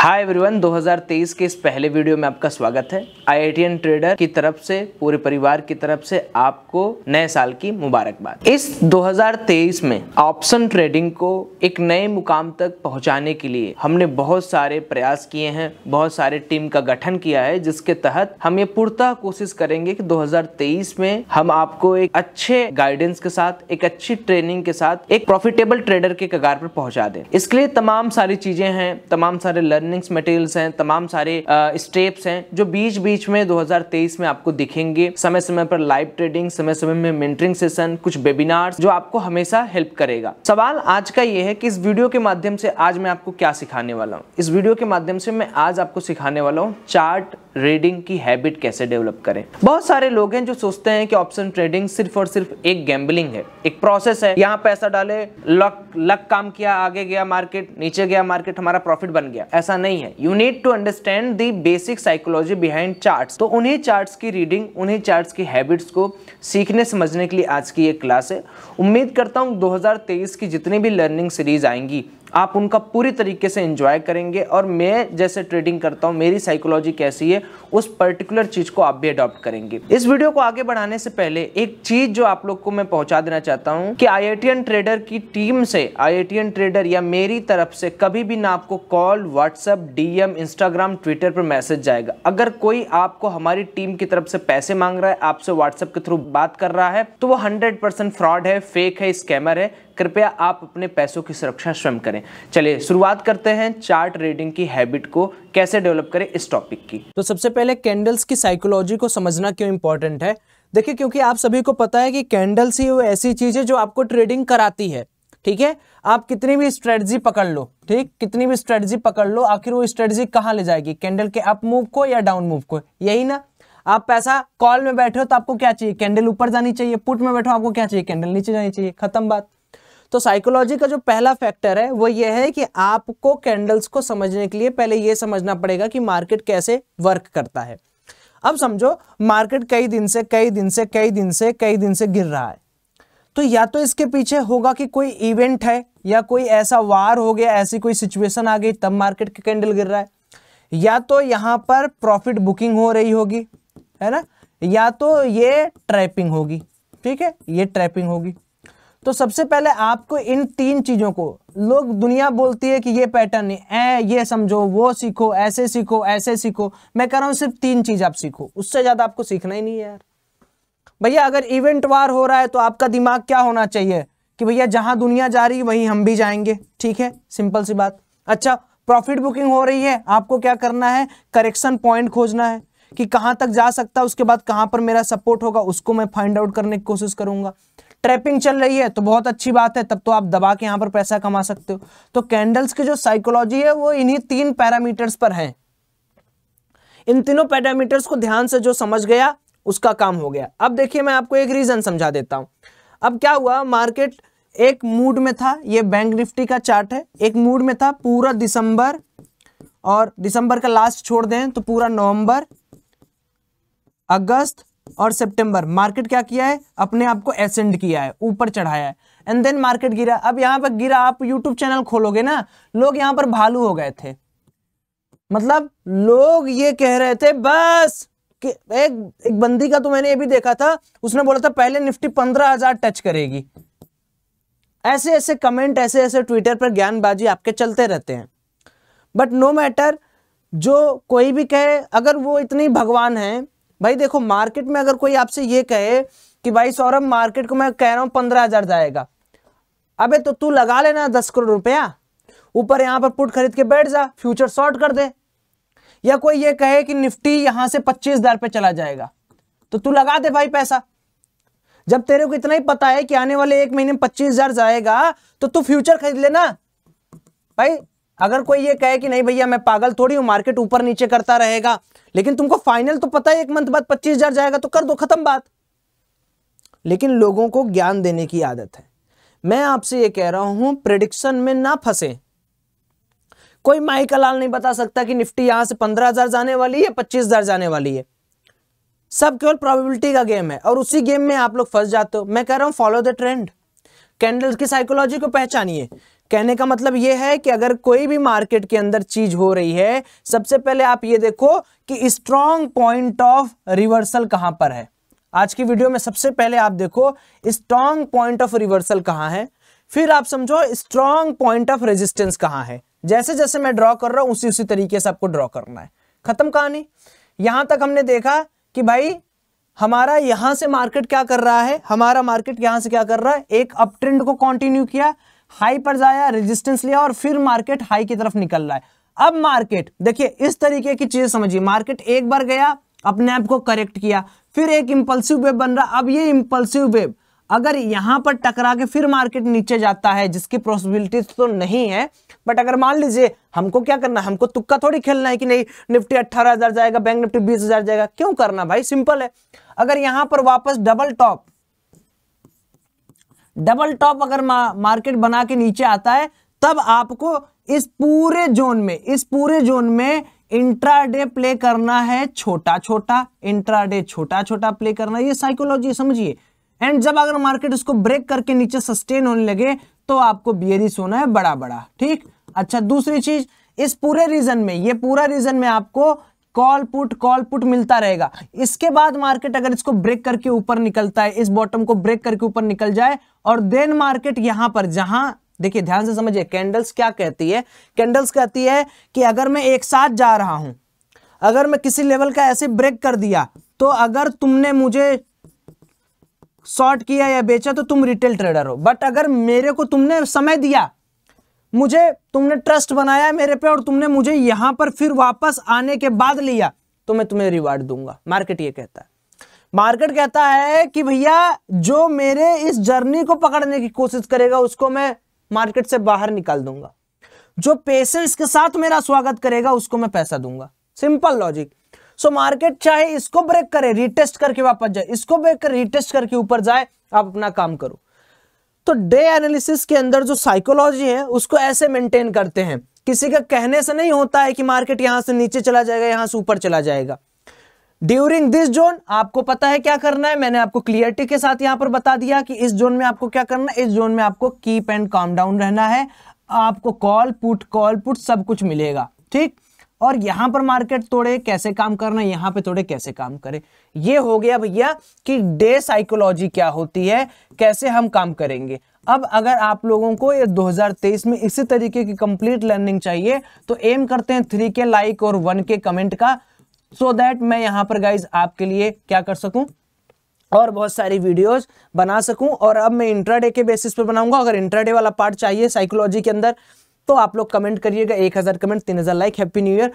Hi everyone 2023 के इस पहले वीडियो में आपका स्वागत है। आई ट्रेडर की तरफ़ से, पूरे परिवार की तरफ़ से आपको नए साल की मुबारकबाद। इस 2023 में ऑप्शन ट्रेडिंग को एक नए मुकाम तक पहुँचाने के लिए हमने बहुत सारे प्रयास किए हैं, बहुत सारे टीम का गठन किया है, जिसके तहत हम ये पूर्णतः कोशिश करेंगे कि 2023 में हम आपको एक अच्छे गाइडेंस के साथ, एक अच्छी ट्रेनिंग के साथ एक प्रॉफिटेबल ट्रेडर के कगार पर पहुँचा दें। इसके लिए तमाम सारी चीज़ें हैं, तमाम सारे लर्निंग लर्निंग्स मटेरियल्स हैं, तमाम सारे स्टेप्स हैं, जो बीच बीच में 2023 में आपको दिखेंगे। समय समय पर लाइव ट्रेडिंग समय समय में मेंटरिंग सेशन कुछ वेबिनार्स जो आपको हमेशा हेल्प करेगा। सवाल आज का ये है कि इस वीडियो के माध्यम से आज मैं आपको क्या सिखाने वाला हूँ? इस वीडियो के माध्यम से मैं आज आपको सिखाने वाला हूँ चार्ट रीडिंग की हैबिट कैसे डेवलप करें? बहुत सारे लोग हैं जो सोचते हैं कि ऑप्शन ट्रेडिंग सिर्फ़ और सिर्फ़ एक गैम्बलिंग है, एक प्रोसेस है। यहाँ पैसा डाले लक लक काम किया, आगे गया मार्केट नीचे गया मार्केट हमारा प्रॉफिट बन गया। ऐसा नहीं है। You need to understand the basic psychology behind chart तो उन्हीं चार्ट की रीडिंग उन्हीं चार्ट की हैबिट्स को सीखने, समझने के लिए आज की ये क्लास है। उम्मीद करता हूँ 2023 की जितनी भी लर्निंग सीरीज़ आएँगी आप उनका पूरी तरीके से एंजॉय करेंगे और मैं जैसे ट्रेडिंग करता हूँ, मेरी साइकोलॉजी कैसी है, उस पर्टिकुलर चीज़ को आप भी अडॉप्ट करेंगे। इस वीडियो को आगे बढ़ाने से पहले एक चीज़ जो आप लोग को मैं पहुँचा देना चाहता हूँ कि आई ट्रेडर की टीम से आई ट्रेडर या मेरी तरफ़ से कभी भी ना आपको call WhatsApp DM Instagram Twitter पर मैसेज जाएगा। अगर कोई आपको हमारी टीम की तरफ़ से पैसे मांग रहा है, आपसे व्हाट्सएप के थ्रू बात कर रहा है तो वो हंड्रेड फ्रॉड है फेक है स्कैमर है। कृपया आप अपने पैसों की सुरक्षा स्वयं करें। चलिए, शुरुआत करते हैं चार्ट रीडिंग की हैबिट को कैसे डेवलप करें इस टॉपिक की। तो सबसे पहले कैंडल्स की साइकोलॉजी को समझना क्यों इंपॉर्टेंट है? देखिए, क्योंकि आप सभी को पता है कि कैंडल्स ही वो ऐसी चीज़ है जो आपको ट्रेडिंग कराती है। ठीक है? आप कितनी भी स्ट्रेटजी पकड़ लो, ठीक? कितनी भी स्ट्रेटजी पकड़ लो, आखिर वो स्ट्रेटजी कहाँ ले जाएगी? कैंडल के अप मूव को या डाउन मूव को? यही ना? आप पैसा कॉल में बैठे हो तो आपको क्या चाहिए? कैंडल ऊपर जानी चाहिए पुट में बैठो आपको क्या चाहिए? कैंडल नीचे जानी चाहिए। खत्म बात। तो साइकोलॉजी का जो पहला फैक्टर है, वो ये है कि आपको कैंडल्स को समझने के लिए पहले ये समझना पड़ेगा कि मार्केट कैसे वर्क करता है। अब समझो मार्केट कई दिन से, कई दिन से, कई दिन से, कई दिन से गिर रहा है। तो या तो इसके पीछे होगा कि कोई इवेंट है, या कोई ऐसा वार हो गया, ऐसी कोई सिचुएशन आ गई, तब मार्केट के कैंडल गिर रहा है। या तो यहाँ पर प्रॉफिट बुकिंग हो रही होगी, है ना? या तो ये ट्रैपिंग होगी, ठीक है? ये ट्रैपिंग होगी। तो सबसे पहले आपको इन तीन चीज़ों को, लोग दुनिया बोलती है कि ये पैटर्न ए ये समझो, वो सीखो, ऐसे सीखो ऐसे सीखो। मैं कह रहा हूँ सिर्फ़ तीन चीज़ आप सीखो, उससे ज़्यादा आपको सीखना ही नहीं है यार। भैया, अगर इवेंट वार हो रहा है तो आपका दिमाग क्या होना चाहिए? कि भैया, जहाँ दुनिया जा रही है वहीं हम भी जाएँगे। ठीक है? सिंपल सी बात। अच्छा प्रॉफिट बुकिंग हो रही है, आपको क्या करना है? करेक्शन पॉइंट खोजना है, कि कहाँ तक जा सकता है उसके बाद कहाँ पर मेरा सपोर्ट होगा, उसको मैं फाइंड आउट करने की कोशिश करूँगा। ट्रैपिंग चल रही है तो बहुत अच्छी बात है, तब तो आप दबा के यहाँ पर पैसा कमा सकते हो। तो कैंडल्स की जो साइकोलॉजी है, वो इन्हीं तीन पैरामीटर्स पर है। इन तीनों पैरामीटर्स को ध्यान से जो समझ गया, उसका काम हो गया। अब देखिए, मैं आपको एक रीजन समझा देता हूँ। अब क्या हुआ मार्केट एक मूड में था, ये बैंक निफ्टी का चार्ट है। एक मूड में था, पूरा दिसंबर और दिसंबर का लास्ट छोड़ दें तो पूरा नवंबर, अगस्त और सितंबर मार्केट क्या किया है? अपने आप को एसेंड किया है, ऊपर चढ़ाया है। एंड देन मार्केट गिरा। अब यहाँ पर गिरा, आप यूट्यूब चैनल खोलोगे ना, लोग यहाँ पर भालू हो गए थे। मतलब लोग ये कह रहे थे, बस, कि एक एक बंदी का तो मैंने ये भी देखा था, उसने बोला था, पहले निफ्टी पंद्रह हज़ार टच करेगी। ऐसे ऐसे कमेंट ऐसे ऐसे ट्विटर पर ज्ञानबाजी आपके चलते रहते हैं। बट नो मैटर जो कोई भी कहे, अगर वो इतनी भगवान है भाई देखो मार्केट में अगर कोई आपसे ये कहे कि भाई सौरभ मार्केट को मैं कह रहा हूँ पंद्रह हज़ार जाएगा। अबे तो तू लगा लेना दस करोड़ रुपया। ऊपर यहाँ पर पुट खरीद के बैठ जा फ्यूचर शॉर्ट कर दे। या कोई ये कहे कि निफ्टी यहाँ से पच्चीस हज़ार पे चला जाएगा। तो तू लगा दे भाई पैसा। जब तेरे को इतना ही पता है कि आने वाले एक महीने में पच्चीस हज़ार जाएगा तो तू फ्यूचर खरीद लेना। भाई अगर कोई ये कहे कि नहीं भैया, मैं पागल थोड़ी हूँ मार्केट ऊपर नीचे करता रहेगा, लेकिन तुमको फाइनल तो पता है, एक मंथ बाद पच्चीस हज़ार जाएगा तो कर दो, खत्म बात। लेकिन लोगों को ज्ञान देने की आदत है। मैं आपसे ये कह रहा हूँ प्रिडिक्शन में ना फंसे। कोई माई का लाल नहीं बता सकता कि निफ्टी यहाँ से पंद्रह हज़ार जाने वाली है पच्चीस हज़ार जाने वाली है। सब केवल प्रोबेबिलिटी का गेम है, और उसी गेम में आप लोग फंस जाते हो। मैं कह रहा हूँ फॉलो द ट्रेंड कैंडल्स की साइकोलॉजी को पहचानिए। कहने का मतलब ये है कि अगर कोई भी मार्केट के अंदर चीज़ हो रही है, सबसे पहले आप ये देखो कि स्ट्रॉन्ग पॉइंट ऑफ़ रिवर्सल कहाँ पर है। आज की वीडियो में सबसे पहले आप देखो स्ट्रॉन्ग पॉइंट ऑफ़ रिवर्सल कहाँ है, फिर आप समझो स्ट्रॉन्ग पॉइंट ऑफ़ रेजिस्टेंस कहाँ है। जैसे जैसे मैं ड्रॉ कर रहा हूँ, उसी उसी तरीके से आपको ड्रॉ करना है। खत्म कहानी। यहाँ तक हमने देखा कि भाई, हमारा यहाँ से मार्केट क्या कर रहा है, हमारा मार्केट यहाँ से क्या कर रहा है, एक अप ट्रेंड को कंटिन्यू किया हाई पर जाया रेजिस्टेंस लिया और फिर मार्केट हाई की तरफ़ निकल रहा है। अब मार्केट देखिए, इस तरीके की चीज़ समझिए। मार्केट एक बार गया, अपने आप को करेक्ट किया, फिर एक इंपल्सिव वेब बन रहा। अब ये इंपल्सिव वेब अगर यहाँ पर टकरा के फिर मार्केट नीचे जाता है, जिसकी पॉसिबिलिटी तो नहीं है बट अगर मान लीजिए, हमको क्या करना है? हमको तुक्का थोड़ी खेलना है कि नहीं, निफ्टी अट्ठारह हज़ार जाएगा बैंक निफ्टी बीस हज़ार जाएगा। क्यों करना भाई? सिंपल है। अगर यहाँ पर वापस डबल टॉप डबल टॉप अगर मा, मार्केट बना के नीचे आता है तब आपको इस पूरे जोन में इस पूरे जोन में इंट्राडे प्ले करना है छोटा छोटा इंट्राडे छोटा छोटा प्ले करना ये साइकोलॉजी समझिए। एंड जब अगर मार्केट उसको ब्रेक करके नीचे सस्टेन होने लगे तो आपको बियरिश होना है बड़ा बड़ा ठीक? अच्छा दूसरी चीज़ इस पूरे रीजन में ये पूरा रीजन में आपको कॉल पुट कॉल पुट मिलता रहेगा। इसके बाद मार्केट अगर इसको ब्रेक करके ऊपर निकलता है, इस बॉटम को ब्रेक करके ऊपर निकल जाए, और देन मार्केट यहाँ पर, जहाँ, देखिए ध्यान से समझिए, कैंडल्स क्या कहती है? कैंडल्स कहती है कि अगर मैं एक साथ जा रहा हूँ, अगर मैं किसी लेवल का ऐसे ब्रेक कर दिया तो अगर तुमने मुझे शॉर्ट किया या बेचा तो तुम रिटेल ट्रेडर हो। बट अगर मेरे को तुमने समय दिया मुझे, तुमने ट्रस्ट बनाया मेरे पे और तुमने मुझे यहाँ पर फिर वापस आने के बाद लिया। तो मैं तुम्हें रिवार्ड दूँगा। मार्केट ये कहता है। मार्केट कहता है कि भैया, जो मेरे इस जर्नी को पकड़ने की कोशिश करेगा, उसको मैं मार्केट से बाहर निकाल दूँगा। जो पेशेंस के साथ मेरा स्वागत करेगा, उसको मैं पैसा दूँगा। सिंपल लॉजिक सो मार्केट चाहे इसको ब्रेक करे रिटेस्ट करके वापस जाए, इसको ब्रेक कर रिटेस्ट करके ऊपर जाए, आप अपना काम करो। तो डे एनालिसिस के अंदर जो साइकोलॉजी है, उसको ऐसे मेंटेन करते हैं। किसी का कहने से नहीं होता है कि मार्केट यहाँ से नीचे चला जाएगा, यहाँ से ऊपर चला जाएगा। ड्यूरिंग दिस जोन आपको पता है क्या करना है? मैंने आपको क्लियरिटी के साथ यहाँ पर बता दिया कि इस जोन में आपको क्या करना है? इस जोन में आपको कीप एंड काम डाउन रहना है। आपको कॉल पुट कॉल पुट सब कुछ मिलेगा। ठीक? और यहाँ पर मार्केट तोड़े कैसे काम करना यहाँ पे तोड़े कैसे काम करे। ये हो गया भैया कि डे साइकोलॉजी क्या होती है, कैसे हम काम करेंगे। अब अगर आप लोगों को ये 2023 में इसी तरीके की कंप्लीट लर्निंग चाहिए तो एम करते हैं थ्री के लाइक और वन के कमेंट का। सो so दैट मैं यहाँ पर गाइज़ आपके लिए क्या कर सकूँ? और बहुत सारी वीडियोस बना सकूँ। और अब मैं इंट्राडे के बेसिस पे बनाऊँगा। अगर इंट्राडे वाला पार्ट चाहिए साइकोलॉजी के अंदर तो आप लोग कमेंट करिएगा। एक हज़ार कमेंट तीन हज़ार लाइक हैप्पी न्यू ईयर